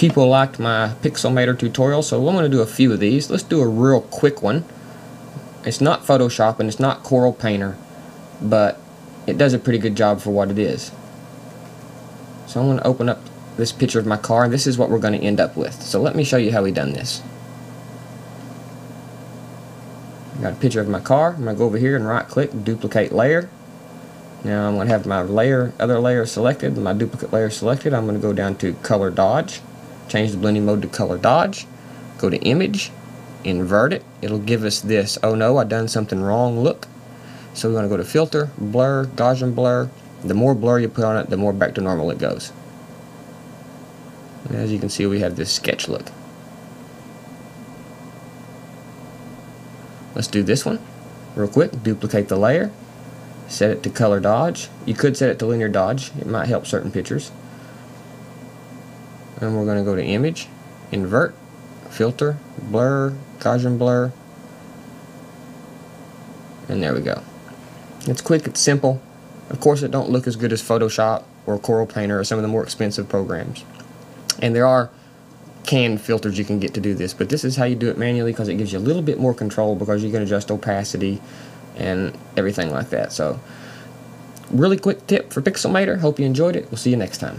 People liked my Pixelmator tutorial, so I'm going to do a few of these. Let's do a real quick one. It's not Photoshop and it's not Corel Painter, but it does a pretty good job for what it is. So I'm going to open up this picture of my car, and this is what we're going to end up with. So let me show you how we done this. Got a picture of my car. I'm going to go over here and right click, duplicate layer. Now I'm going to have my layer, other layer selected, my duplicate layer selected. I'm going to go down to color dodge, change the blending mode to color dodge, go to image, invert it. It'll give us this, oh no, I done something wrong look. So we're to go to filter, blur, Gaussian blur. The more blur you put on it, the more back to normal it goes. And as you can see, we have this sketch look. Let's do this one real quick. Duplicate the layer. Set it to color dodge. You could set it to linear dodge. It might help certain pictures. And we're going to go to image, invert, filter, blur, Gaussian blur. And there we go. It's quick, it's simple. Of course, it don't look as good as Photoshop or Corel Painter or some of the more expensive programs. And there are canned filters you can get to do this, but this is how you do it manually because it gives you a little bit more control because you can adjust opacity and everything like that. So, really quick tip for Pixelmator. Hope you enjoyed it. We'll see you next time.